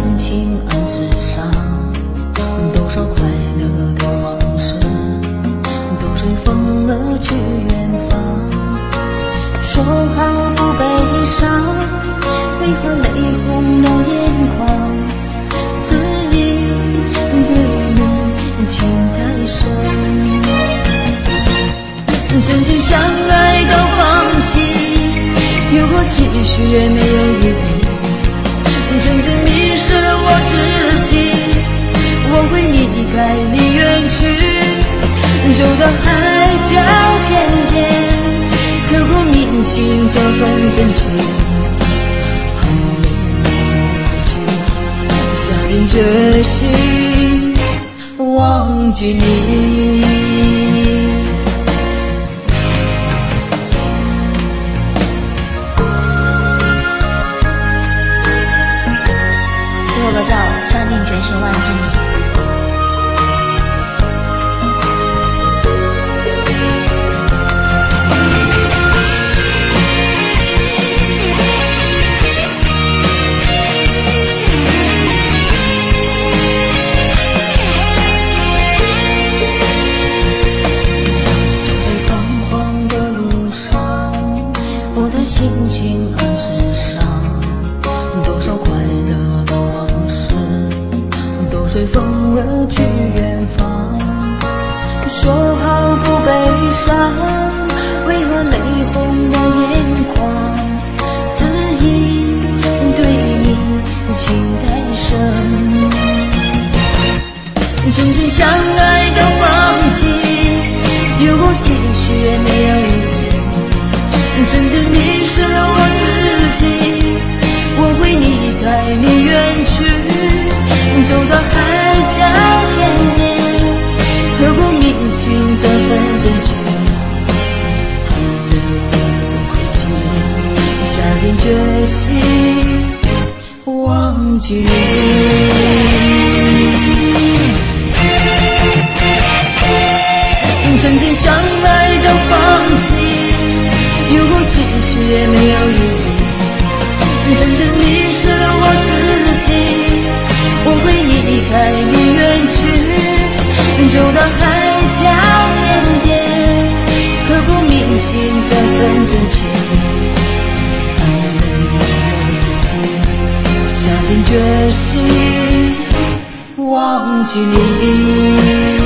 感情暗自伤多少快乐的往事都随风了去远方说好不悲伤为何泪红了眼眶只因对你情太深真心相爱到放弃如果继续也没有意义会离开你远去，走到海角天边，刻骨铭心这份真情。含泪哭泣，下定决心忘记你。这首歌叫《下定决心忘记你》。随风而去远方。说好不悲伤，为何泪红了眼眶？只因对你情太深。真心相爱到放弃，如果继续也没有意义。真正迷失了我自己，我会离开你远去，走到海叫天边，刻骨铭心这份真情。含泪哭泣，下定决心忘记你。曾经相爱到放弃，如果继续也没这份真情。含泪哭泣，下定决心忘记你。